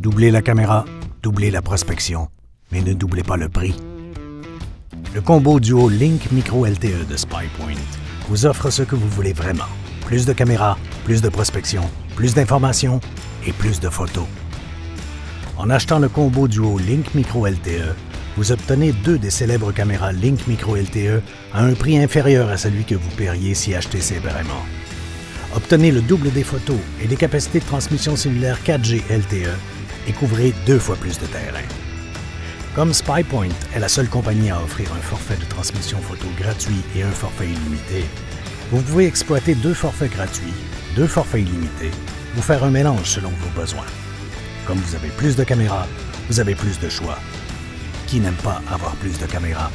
Doublez la caméra, doublez la prospection, mais ne doublez pas le prix. Le combo duo Link Micro LTE de SpyPoint vous offre ce que vous voulez vraiment. Plus de caméras, plus de prospection, plus d'informations et plus de photos. En achetant le combo duo Link Micro LTE, vous obtenez deux des célèbres caméras Link Micro LTE à un prix inférieur à celui que vous paieriez si acheté séparément. Obtenez le double des photos et des capacités de transmission cellulaire 4G LTE et couvrez deux fois plus de terrain. Comme SpyPoint est la seule compagnie à offrir un forfait de transmission photo gratuit et un forfait illimité, vous pouvez exploiter deux forfaits gratuits, deux forfaits illimités, ou faire un mélange selon vos besoins. Comme vous avez plus de caméras, vous avez plus de choix. Qui n'aime pas avoir plus de caméras?